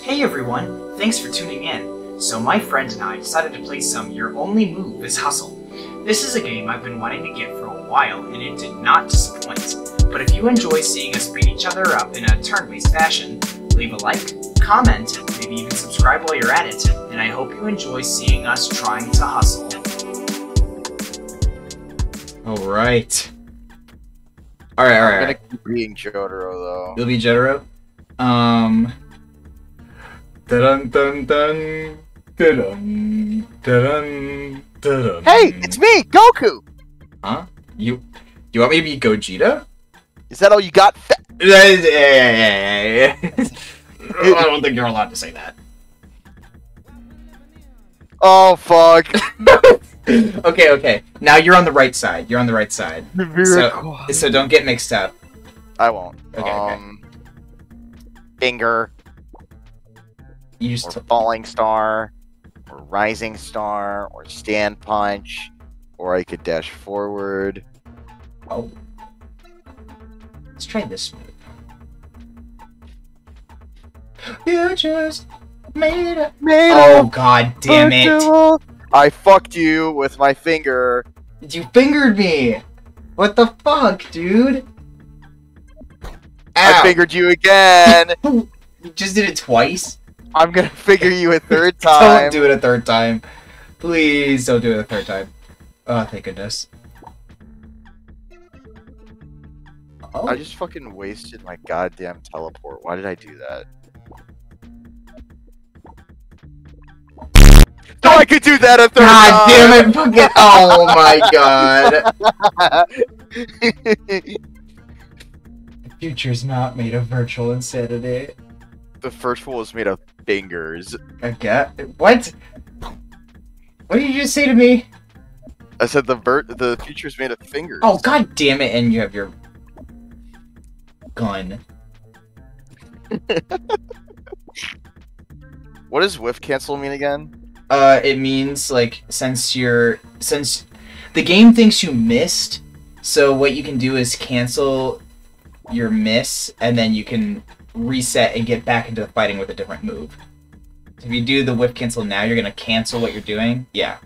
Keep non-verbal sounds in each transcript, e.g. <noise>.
Hey everyone, thanks for tuning in. So my friend and I decided to play some Your Only Move is Hustle. This is a game I've been wanting to get for a while and it did not disappoint. But if you enjoy seeing us beat each other up in a turn-based fashion, leave a like, comment, maybe even subscribe while you're at it, and I hope you enjoy seeing us trying to hustle. Alright. Alright, alright. I'm alright. gonna keep being Jotaro though. You'll be Jotaro? Um. Dun dun dun. Dun dun dun. Hey, it's me, Goku. Huh? You. You want me to be Gogeta? Is that all you got? <laughs> <laughs> I don't think you're allowed to say that. oh fuck. <laughs> okay, okay. Now you're on the right side. You're on the right side. So, so don't get mixed up. I won't. Okay, okay. um, Finger Or just. Falling Star or Rising Star or Stand Punch or I could dash forward. Oh. Let's try this move. You just made it. Made Oh god damn it! I fucked you with my finger. You fingered me! What the fuck, dude? I fingered you again. <laughs> You just did it twice? I'm gonna figure you a third <laughs> time. Don't do it a third time. Please don't do it a third time. Oh, thank goodness. Oh, I just fucking wasted my goddamn teleport. Why did I do that? So I could do that a third God time. damn it! Fucking, <laughs> oh my god! <laughs> The future's not made of virtual insanity. The first one was made of fingers. I get what? What did you just say to me? I said the vert the future's made of fingers. Oh god damn it! And you have your gun. <laughs> What does whiff cancel mean again? Uh, it means like since you're since the game thinks you missed, so what you can do is cancel your miss, and then you can reset and get back into the fighting with a different move. If you do the whiff cancel now, you're gonna cancel what you're doing. Yeah.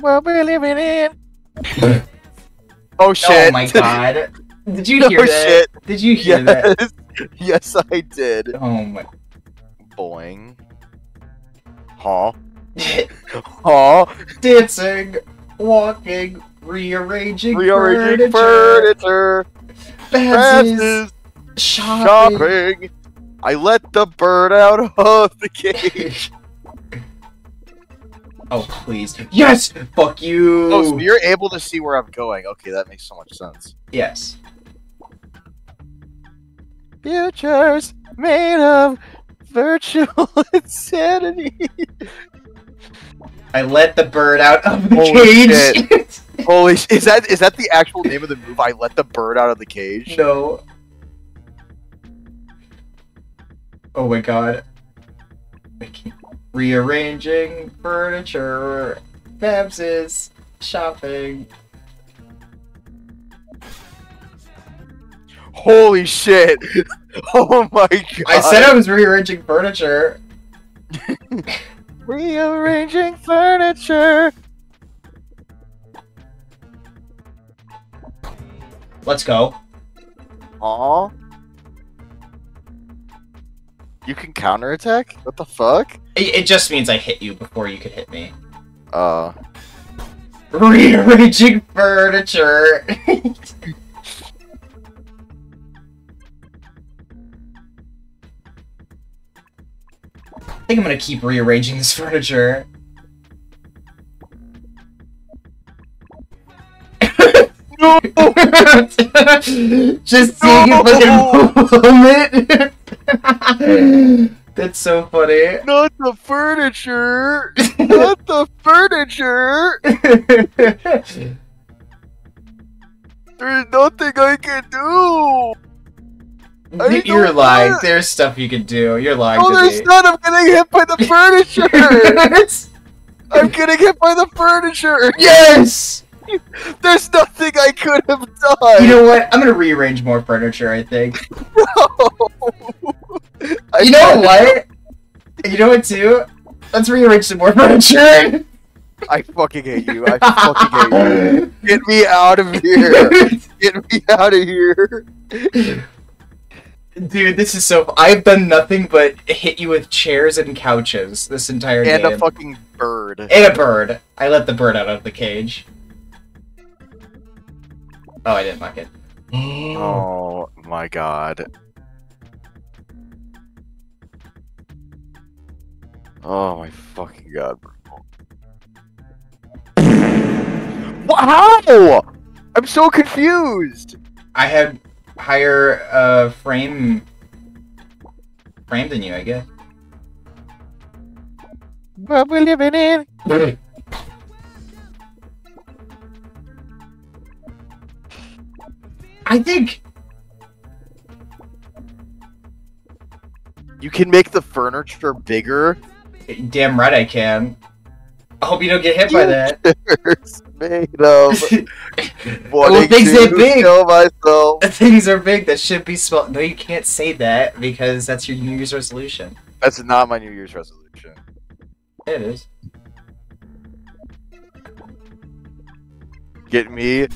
What we living in? <laughs> oh shit! Oh my god! Did you No <laughs> oh, hear that? shit. Did you hear that? Yes, <laughs> yes, I did. Oh my! Boing. Huh? Huh? Dancing, walking, rearranging, Rearranging furniture, furniture. fences, Fences. shopping. Shopping. I let the bird out of the cage. <laughs> Oh please! Yes! Fuck you! Oh, so you're able to see where I'm going. Okay, that makes so much sense. Yes. Futures made of virtual <laughs> insanity. I let the bird out of the Holy cage. <laughs> Holy sh- is that is that the actual name of the move? I let the bird out of the cage. no. Oh my god. I can't- Rearranging furniture. Babs shopping. Holy shit! <laughs> Oh my god! I said I was rearranging furniture. <laughs> rearranging furniture. Let's go. Aw. You can counterattack? What the fuck? It, it just means I hit you before you could hit me. Uh. Rearranging <laughs> furniture. <laughs> I think I'm gonna keep rearranging this furniture. No! <laughs> Just seeing it fucking moment. That's so funny. Not the furniture! Not the furniture! There's nothing I can do! I <laughs> You're lying. There's stuff you can do. You're lying Oh, to there's me. not! I'm getting hit by the <laughs> furniture! I'm getting hit by the furniture! yes! <laughs> There's nothing I could have done. You know what? I'm gonna rearrange more furniture. I think. <laughs> I You know what? You know what too? Let's rearrange some more furniture. I fucking hate you. I fucking hate you. <laughs> Get me out of here. Get me out of here. Dude, this is so. I've done nothing but hit you with chairs and couches this entire And game. a fucking bird. and a bird. I let the bird out of the cage. Oh, I didn't like it. Oh my god. Oh my fucking god. Wha- How? I'm so confused. I had higher uh frame frame than you, I guess. What we living in? I think You can make the furniture bigger. damn right I can. I hope you don't get hit by that. <laughs> Made of <laughs> wanting oh, things to get big. kill myself. <laughs> Things are big that should be small. No, you can't say that because that's your New Year's resolution. That's not my New Year's resolution. It is. Get me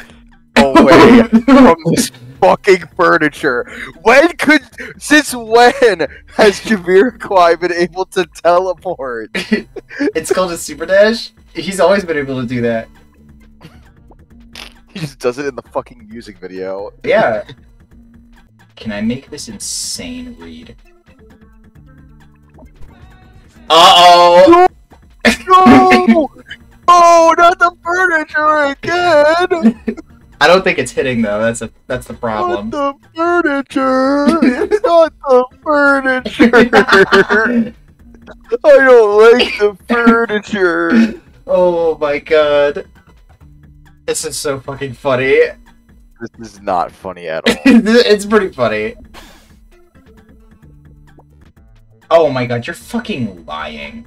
<laughs> away from this fucking furniture. When could, since when has Jamiroquai been able to teleport? <laughs> It's called a super dash. He's always been able to do that. He just does it in the fucking music video. Yeah. <laughs> Can I make this insane read? Uh oh! No! Oh, don't think it's hitting though. That's a that's the problem. Not the furniture! not the furniture! I don't like the furniture! oh my god. This is so fucking funny. This is not funny at <laughs> all. it's pretty funny. Oh my god, you're fucking lying.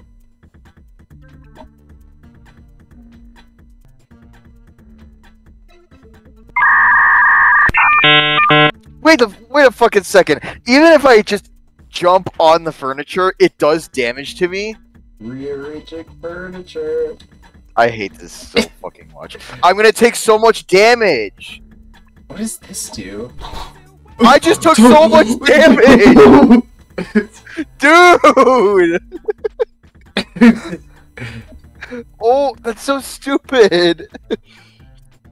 Wait the wait a fucking second. Even if I just jump on the furniture, it does damage to me. Rearranging furniture. I hate this so <laughs> fucking much. I'm gonna take so much damage. What does this do? I just took so <laughs> much damage, dude. <laughs> Oh, that's so stupid.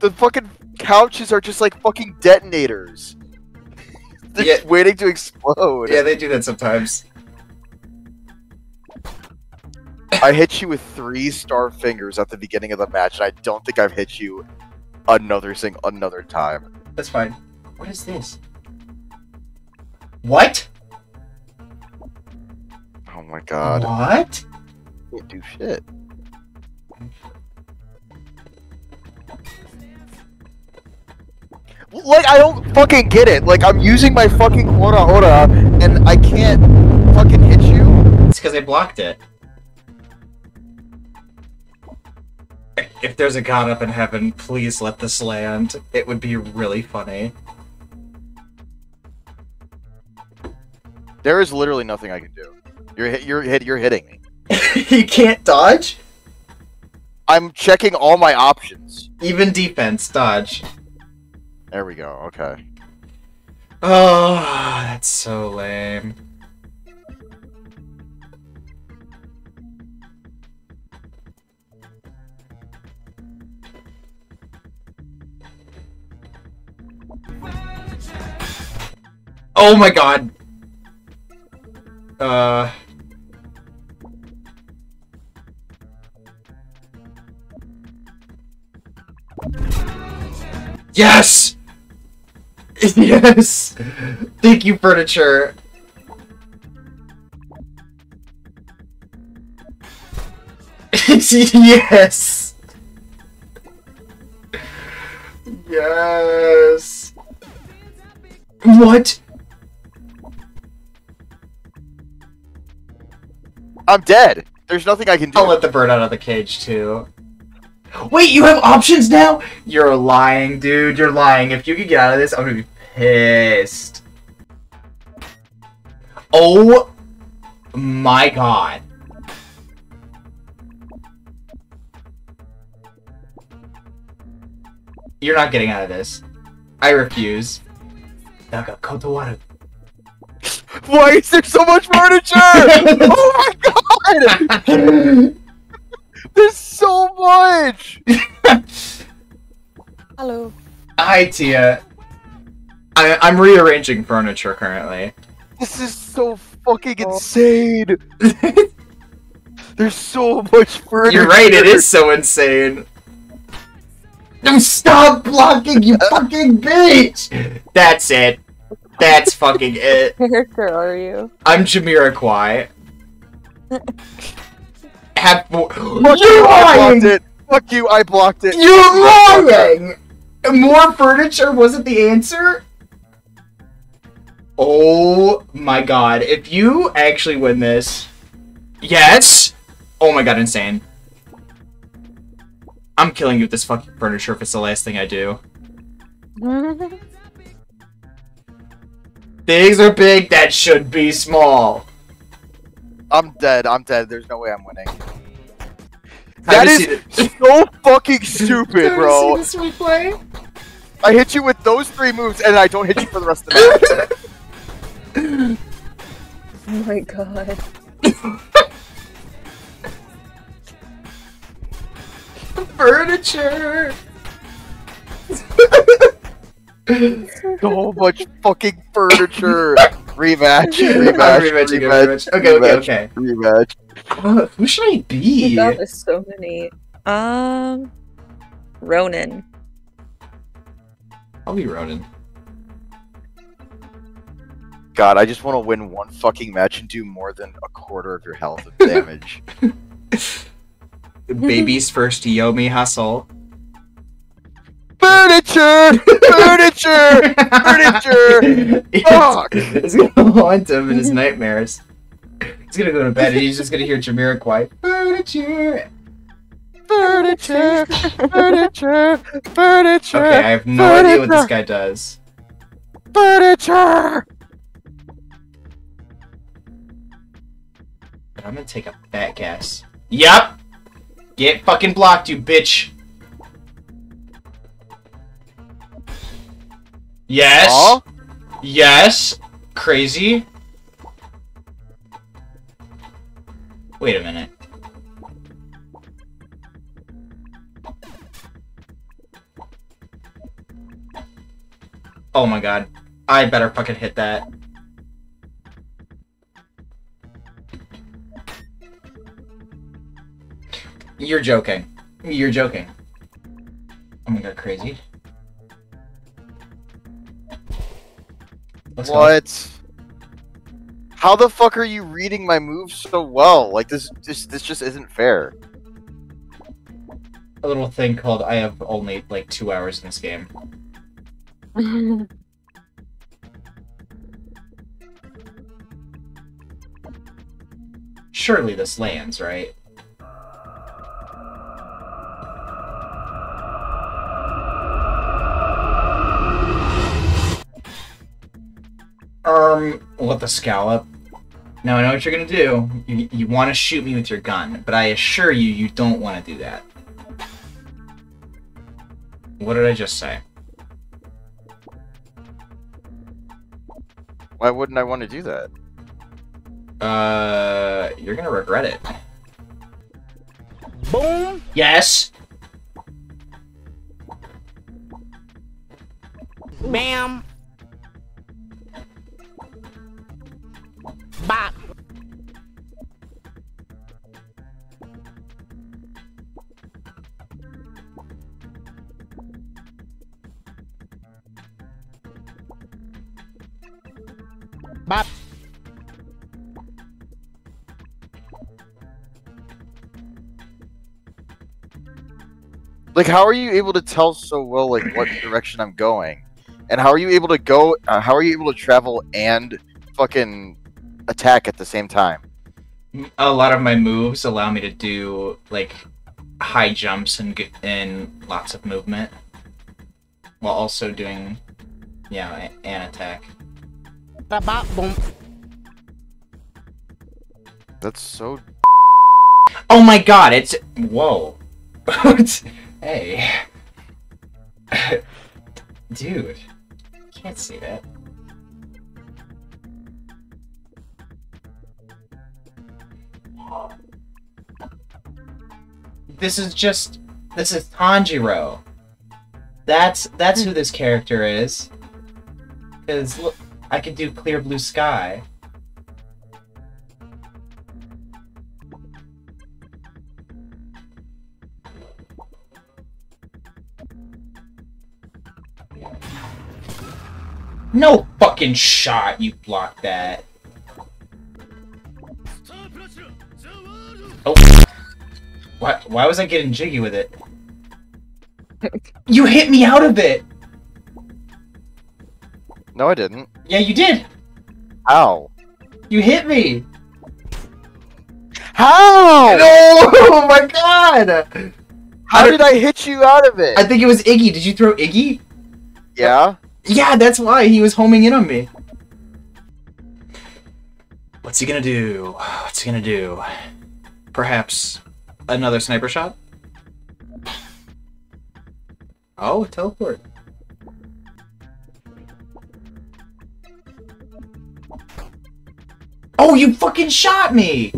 The fucking couches are just like fucking detonators. <laughs> They're Yeah. just waiting to explode. yeah, they do that sometimes. I hit you with three star fingers at the beginning of the match, and I don't think I've hit you another thing another time. That's fine. What is this? What? Oh my god. What? Can't do shit. Like I don't fucking get it. Like I'm using my fucking ora ora and I can't fucking hit you. It's because I blocked it. If there's a god up in heaven, please let this land. It would be really funny. There is literally nothing I can do. You're hit. You're hit. You're hitting me. <laughs> you can't dodge? I'm checking all my options. Even defense, dodge. There we go. Okay. Oh, that's so lame. Oh my god. Uh. Yes! <laughs> Yes! Thank you, furniture. <laughs> yes! Yes! What? I'm dead. There's nothing I can do. I'll let the bird out of the cage too. Wait, you have options now? You're lying, dude. You're lying. If you could get out of this, I'm gonna be pissed. Oh my god. You're not getting out of this. I refuse. Daga kotowaru. Why is there so much furniture? <laughs> oh my god! <laughs> There's so much! Hello. Hi, Tia. I, I'm rearranging furniture currently. This is so fucking Oh. insane! <laughs> There's so much furniture! You're right, it is so insane. No, stop blocking, you uh. fucking bitch! That's it. That's fucking it. <laughs> Character are you? I'm Jamira Jamiroquai. <laughs> Have Fuck You're you, lying! blocked it! Fuck you, I blocked it! You're lying! More furniture wasn't the answer? Oh my god. If you actually win this. Yes! Oh my god, insane. I'm killing you with this fucking furniture if it's the last thing I do. <laughs> Things are big that should be small. I'm dead, I'm dead. There's no way I'm winning. Have That you is seen it? <laughs> so fucking <laughs> stupid, bro. Have you seen this replay? I hit you with those three moves and I don't hit you for the rest of the match. <laughs> oh my god. Furniture! so much fucking furniture. Rematch, I'm <laughs> rematch, rematching, I'm rematch. Okay, okay, rematch, okay. Uh, who should I be? my god, there's so many. Um, Ronan. I'll be Ronan. God, I just want to win one fucking match and do more than a quarter of your health of damage. <laughs> Baby's first Yomi hustle. Furniture, furniture, furniture. <laughs> Fuck. It's gonna haunt him in his nightmares. He's gonna go to bed and he's just gonna hear Jamiroquai. Furniture! Furniture, furniture, furniture, Okay, I have no idea what this guy does. furniture. But I'm gonna take a fat guess. Yup! Get fucking blocked, you bitch! Yes! Yes! Crazy. Wait a minute. Oh my god. I better fucking hit that. You're joking. You're joking. Oh my god, crazy. Let's go. What? How the fuck are you reading my moves so well? Like this, this, this just isn't fair. A little thing called I have only like two hours in this game. <laughs> Surely this lands, right? What the scallop? Now I know what you're gonna do. You, you want to shoot me with your gun, but I assure you, you don't want to do that. What did I just say? Why wouldn't I want to do that? Uh, you're gonna regret it. Boom. Yes. Bam. How are you able to tell so well, like, what <clears throat> direction I'm going? And how are you able to go, uh, how are you able to travel and fucking attack at the same time? A lot of my moves allow me to do like high jumps and g- and lots of movement, while also doing, you know, an attack. Bop bop boom. That's so. Oh my god! It's whoa. <laughs> hey, <laughs> dude, can't see that. This is just this is Tanjiro. That's that's who this character is. Cause look, I could do clear blue sky. No fucking shot, you blocked that. Oh. Why, why was I getting jiggy with it? <laughs> you hit me out of it! No, I didn't. Yeah, you did! How? You hit me! How? <laughs> No! Oh my god! How did I hit you out of it? I think it was Iggy. Did you throw Iggy? yeah. Yeah, that's why he was homing in on me. What's he gonna do? What's he gonna do? Perhaps another sniper shot? Oh, teleport. Oh, you fucking shot me!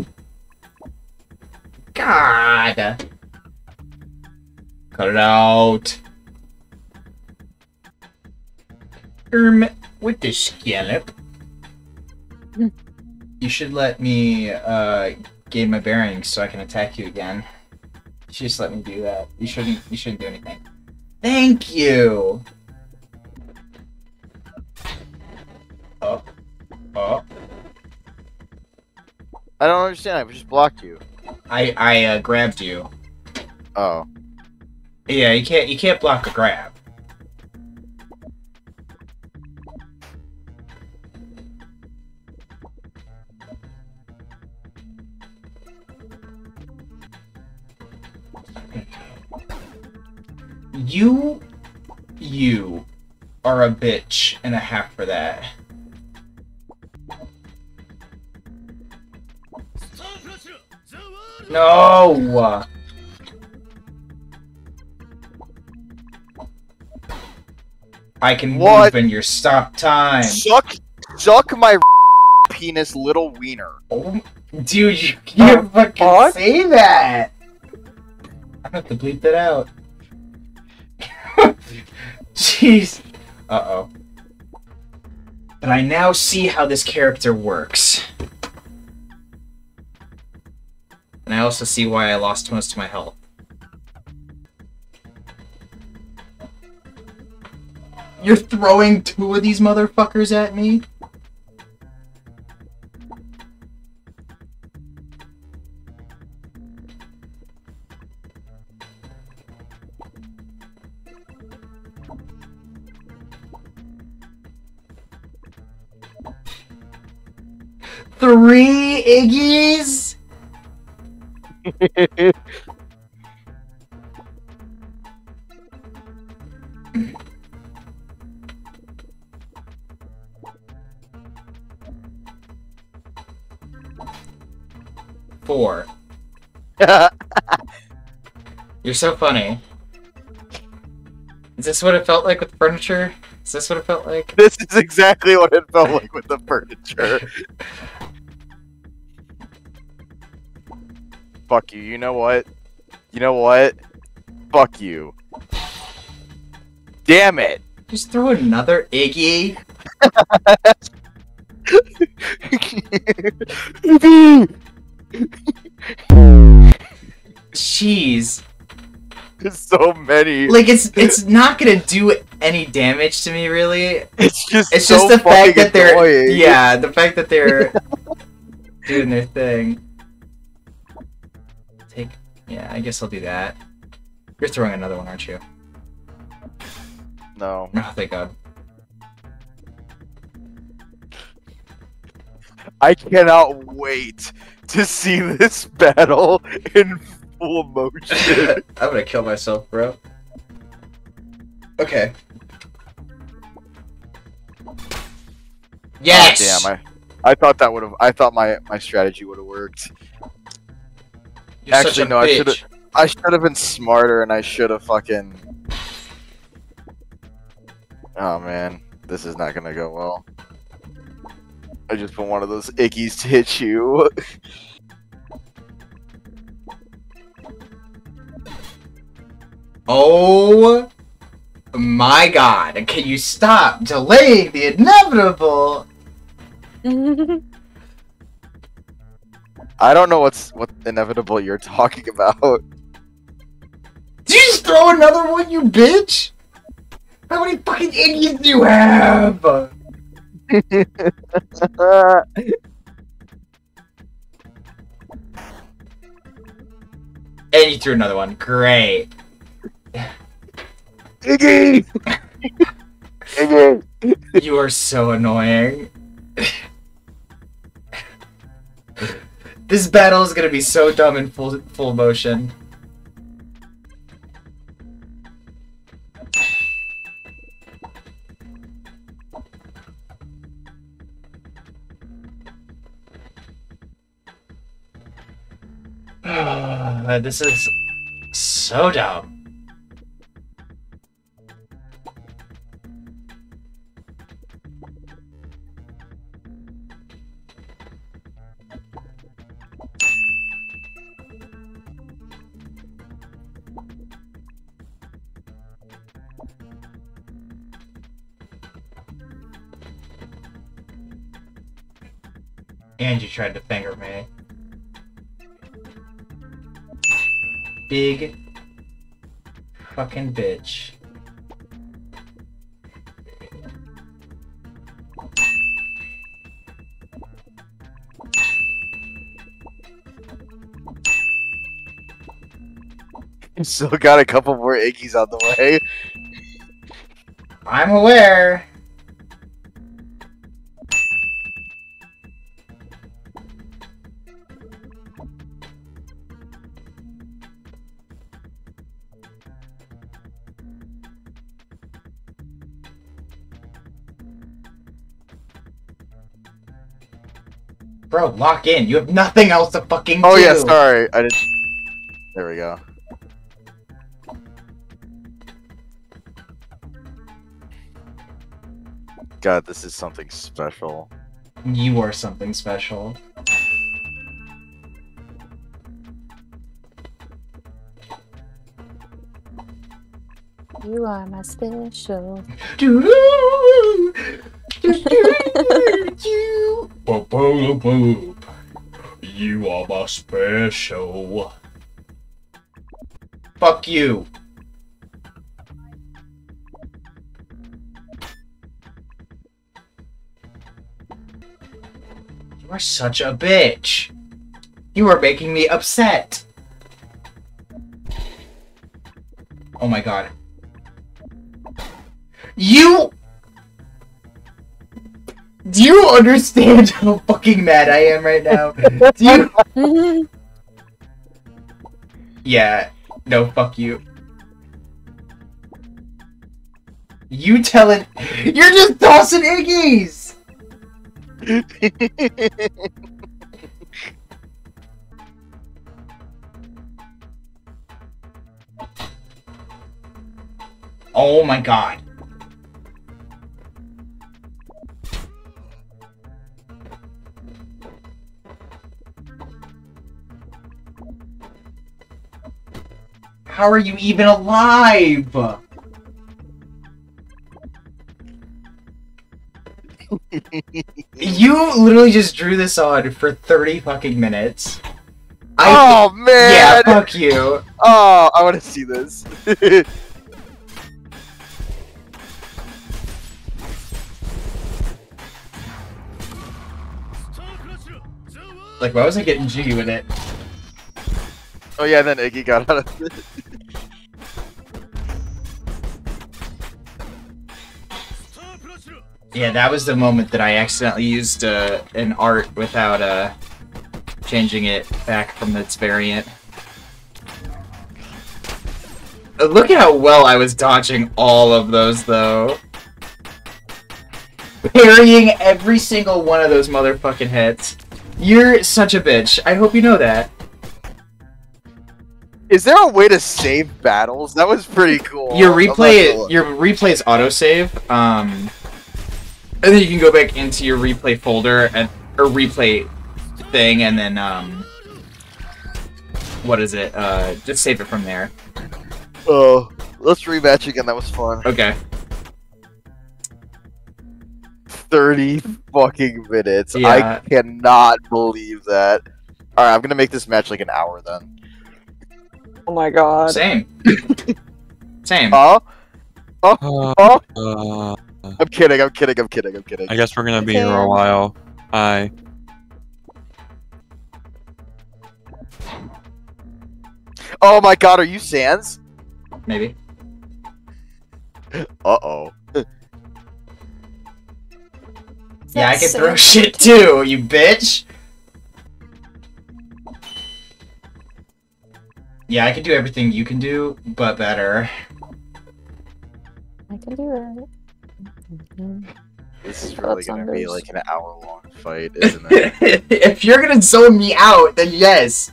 God! Cut it out. Erm, with the scallop. You should let me uh, gain my bearings so I can attack you again. You should just let me do that. You shouldn't. You shouldn't do anything. Thank you. Oh, oh. I don't understand. I just blocked you. I I uh, grabbed you. Oh. Yeah, you can't. You can't block a grab. Are a bitch and a half for that. No. I can What? move in your stop time. Suck, suck my <laughs> penis, little wiener. Oh, dude, you can't fucking fuck? say that. I have to bleep that out. <laughs> Jeez. Uh oh. But I now see how this character works. And I also see why I lost most of my health. You're throwing two of these motherfuckers at me? Three Iggies? Four. <laughs> You're so funny. Is this what it felt like with the furniture? Is this what it felt like? this is exactly what it felt like with the furniture. <laughs> Fuck you. You know what? You know what? Fuck you. Damn it. Just throw another Iggy. Jeez. There's so many. Like it's it's not gonna do any damage to me really. It's just It's so just the fact that they're annoying. yeah, the fact that they're doing their thing. Yeah, I guess I'll do that. You're throwing another one, aren't you? No. Oh, thank God. I cannot wait to see this <laughs> battle in full motion. <laughs> I'm gonna kill myself, bro. Okay. Yes. Oh, damn, I, I thought that would have. I thought my my strategy would have worked. You're Actually, such a no, I should've- I should have been smarter, and I should have fucking. Oh man, this is not gonna go well. I just put one of those Iggies to hit you. <laughs> Oh my god! Can you stop delaying the inevitable? <laughs> I don't know what's what inevitable you're <laughs> talking about. Did you just throw another one, you bitch? How many fucking idiots do you have? <laughs> And you threw another one. Great. Iggy! Iggy! You are so annoying. <laughs> this battle is gonna be so dumb in full full motion. <sighs> this is so dumb. And you tried to finger me. Big fucking bitch. <laughs> Still got a couple more Iggies on the way. I'm aware. Bro, lock in. You have nothing else to fucking Oh do. yeah, sorry. I didn't. There we go. God, this is something special. You are something special. you are my special. You are my special. Fuck you. You are such a bitch. You are making me upset. Oh my god. You. Do you understand <laughs> how fucking mad I am right now? Do you? <laughs> Yeah. No, fuck you. You telling? <laughs> You're just tossing Iggy's. Oh my god. How are you even alive? you literally just drew this on for 30 fucking minutes. I oh man! yeah, fuck you. Oh, I want to see this. <laughs> Like, why was I getting jiggy with it? oh yeah, then Iggy got out of it. <laughs> Yeah, that was the moment that I accidentally used uh, an art without uh, changing it back from its variant. Look at how well I was dodging all of those, though. Parrying every single one of those motherfucking hits. You're such a bitch. I hope you know that. Is there a way to save battles? That was pretty cool. Your replay, your replay is autosave. Um, and then you can go back into your replay folder and or replay thing, and then um, what is it? Uh, just save it from there. Oh, let's rematch again. That was fun. Okay. Thirty fucking minutes. Yeah. I cannot believe that. All right, I'm gonna make this match like an hour then. Oh my god. Same. <laughs> Same. Huh? Uh, Oh, uh, I'm kidding. I'm kidding. I'm kidding. I'm kidding. I guess we're gonna be here a while. Hi. Oh my god, are you Sans? Maybe. <laughs> Uh oh. <laughs> Yeah, I can That's throw shit too, you bitch. Yeah, I can do everything you can do, but better. I can do it. This is Blood really gonna be like an hour long fight, <laughs> isn't it? if you're gonna zone me out, then yes.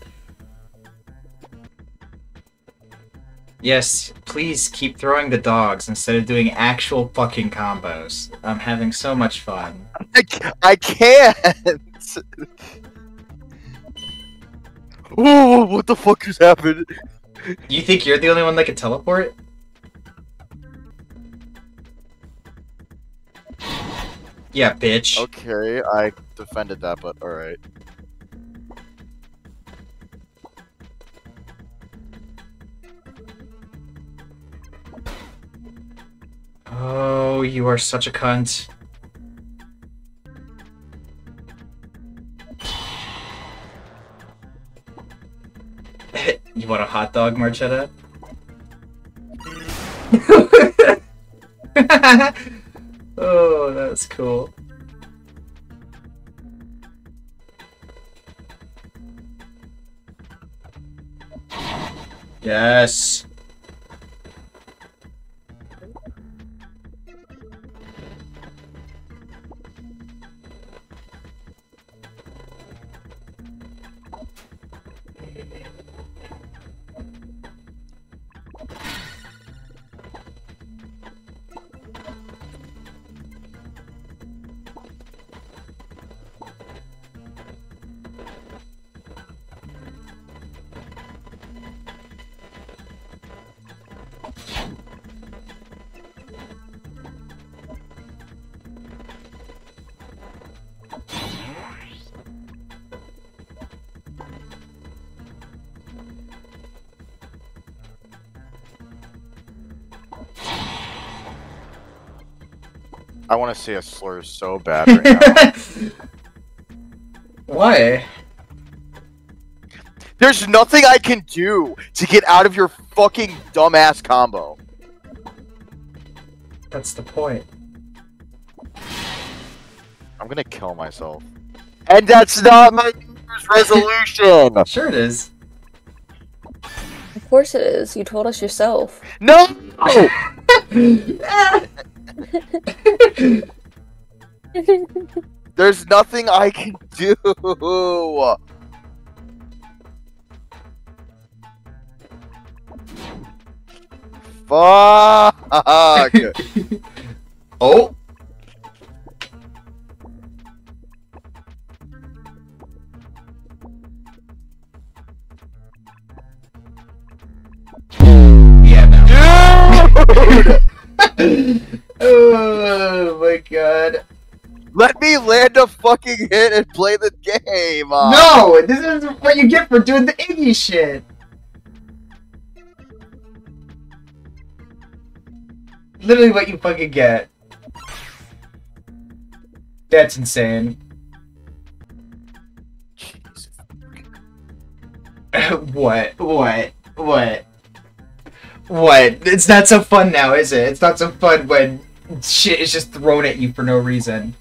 Yes, please keep throwing the dogs instead of doing actual fucking combos. I'm having so much fun. I, I can't. <laughs> Ooh, what the fuck just happened? You think you're the only one that can teleport? Yeah, bitch. Okay, I defended that, but alright. Oh, you are such a cunt. you want a hot dog, Marchetta? <laughs> <laughs> oh, that's cool. Yes. Want to say a slur so bad right now. <laughs> Why? There's nothing I can do to get out of your fucking dumbass combo. That's the point. I'm gonna kill myself. And that's not my New Year's resolution! <laughs> Sure it is. Of course it is. You told us yourself. No! <laughs> <laughs> There's nothing I can do! Fuck! <laughs> oh. Yeah, no. Dude! <laughs> oh my god. Let me land a fucking hit and play the game! uh. No, this is what you get for doing the Iggy shit. Literally what you fucking get. That's insane. Jesus. <laughs> what? What? What? What? It's not so fun now, is it? It's not so fun when shit is just thrown at you for no reason.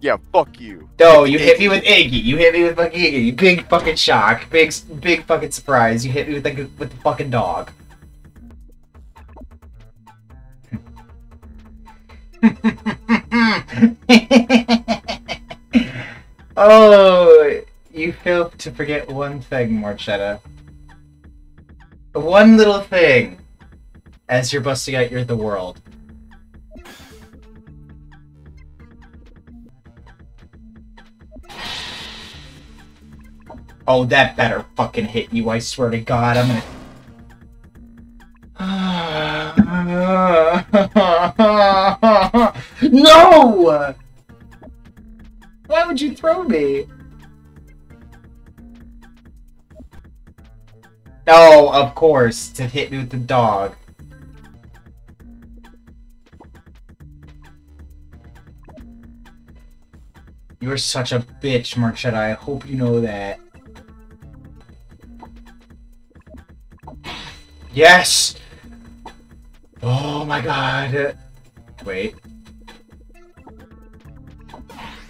Yeah, fuck you. No, you hit me with Iggy. You hit me with fucking Iggy. Big fucking shock. Big, big fucking surprise. You hit me with like with the fucking dog. <laughs> oh, you failed to forget one thing, Marchetta. One little thing. As you're busting out your the world. Oh, that better fucking hit you, I swear to god, I'm gonna... <laughs> no! Why would you throw me? No, of course, to hit me with the dog. You're such a bitch, Marchetta. I hope you know that. Yes! Oh my god. Wait.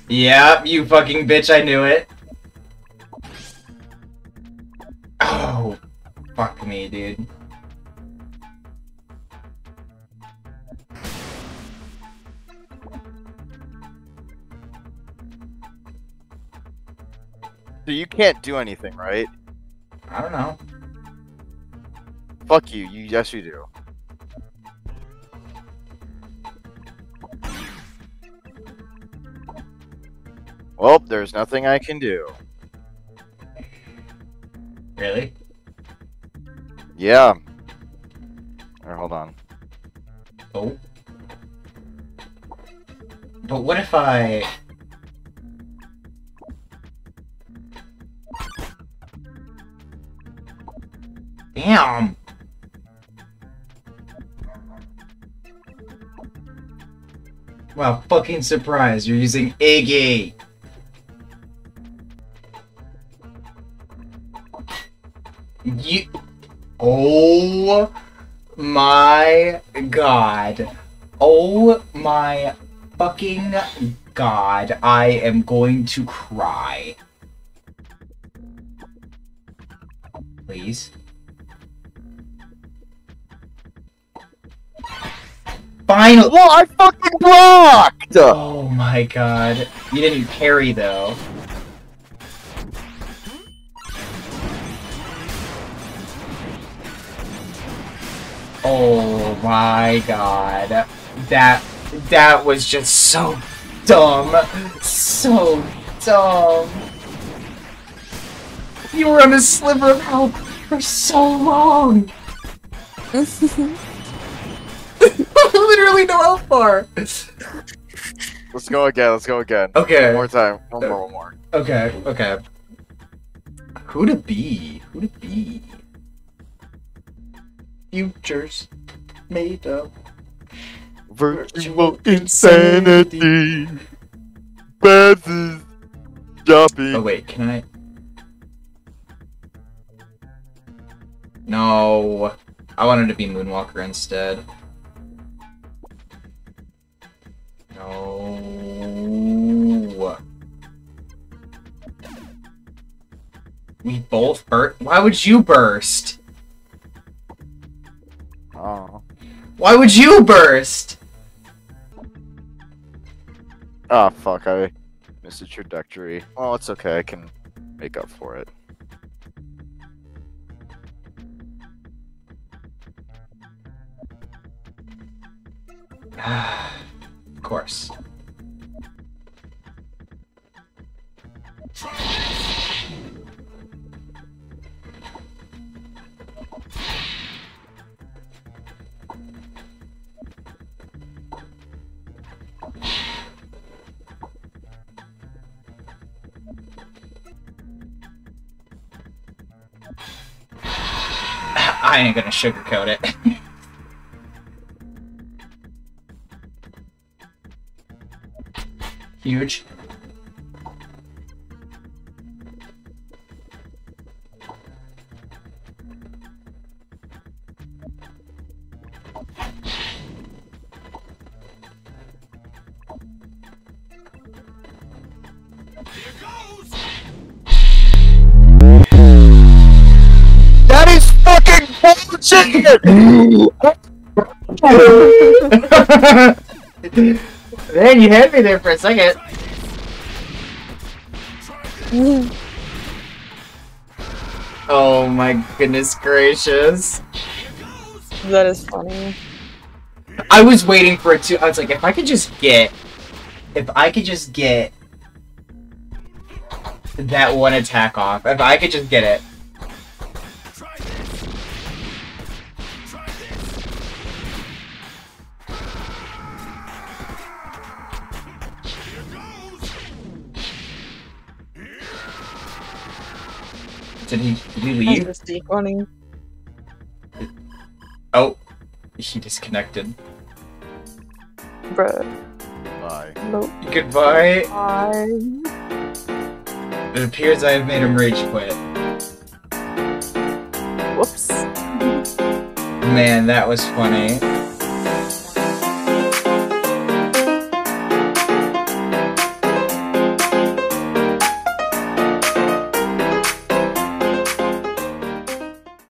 Yep, you fucking bitch, I knew it. Fuck me, dude. So you can't do anything, right? I don't know. Fuck you. You yes you do. Well, there's nothing I can do. Really? Yeah. Alright, hold on. Oh. But what if I... Damn! Wow, fucking surprise, you're using Iggy! Oh my god. Oh my fucking god. I am going to cry. Please. Finally! Well, I fucking blocked! Oh my god. You didn't parry though. Oh my god. That that was just so dumb. So dumb. You were on a sliver of health for so long. <laughs> <laughs> Literally no health bar. Let's go again. Let's go again. Okay. One more time. One more. One more. Okay, okay. Who to be? Who to be? Futures made of Virtual insanity. Passes. Jumping. Oh wait, can I? No, I wanted to be Moonwalker instead. No. We both burst. Why would you burst? Oh. Why would you burst? Oh, fuck. I missed a trajectory. Well, it's okay. I can make up for it. <sighs> of course. Ain't gonna sugarcoat it. <laughs> Huge. <laughs> Man, you had me there for a second. Oh my goodness gracious. that is funny. I was waiting for it to. I was like, if I could just get. If I could just get. That one attack off. If I could just get it. Did he, did he leave? That's just funny. Oh, he disconnected. Bruh. Bye. Nope. Goodbye. Bye. It appears I have made him rage quit. Whoops. Man, that was funny.